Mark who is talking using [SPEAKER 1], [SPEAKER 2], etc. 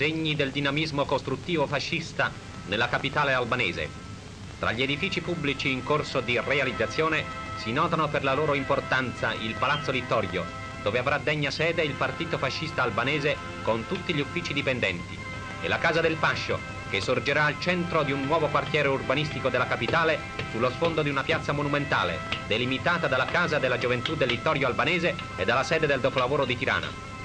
[SPEAKER 1] segni del dinamismo costruttivo fascista nella capitale albanese. Tra gli edifici pubblici in corso di realizzazione si notano per la loro importanza il Palazzo Littorio, dove avrà degna sede il partito fascista albanese con tutti gli uffici dipendenti, e la Casa del Pascio, che sorgerà al centro di un nuovo quartiere urbanistico della capitale sullo sfondo di una piazza monumentale, delimitata dalla Casa della Gioventù del Littorio albanese e dalla sede del dopolavoro di Tirana.